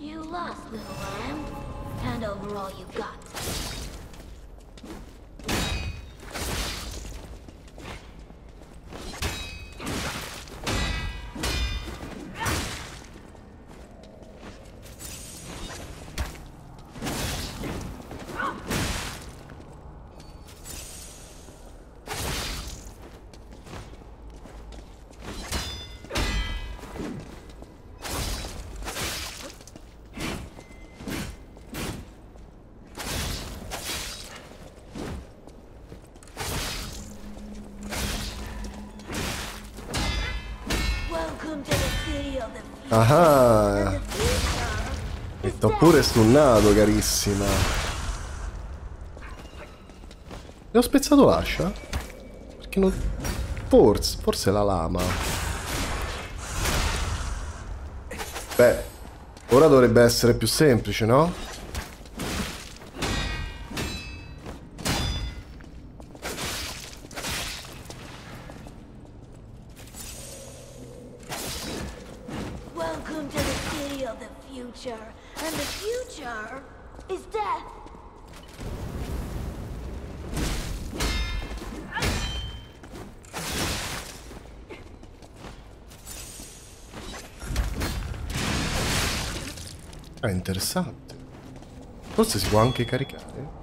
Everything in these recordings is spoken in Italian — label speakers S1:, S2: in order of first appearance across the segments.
S1: You lost, little lamb. Hand over all you got. Welcome to
S2: Ah,
S1: future.
S2: e t'ho pure stunnato, carissima. Le ho spezzato l'ascia? Perché non... Forse, forse la lama. Beh, ora dovrebbe essere più semplice, no?
S1: Welcome to the city of the future. And the future is death.
S2: È interessante. Forse si può anche caricare.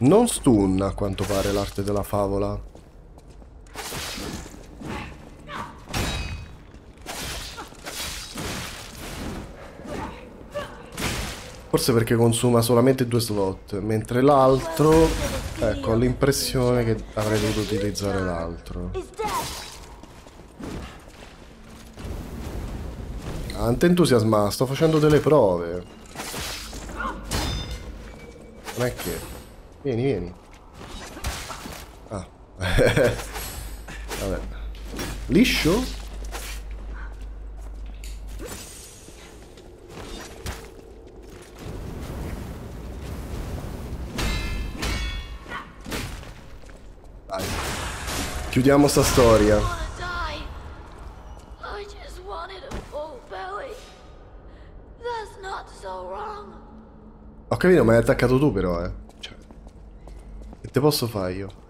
S2: Non stun a quanto pare l'arte della favola. Forse perché consuma solamente due slot, mentre l'altro... Ecco, ho l'impressione che avrei dovuto utilizzare l'altro. Ante entusiasma, sto facendo delle prove. Non è che... Vieni, vieni. Ah. Vabbè. Liscio? Dai. Chiudiamo sta storia. Ho capito, ma hai attaccato tu però, eh. Te posso fare io?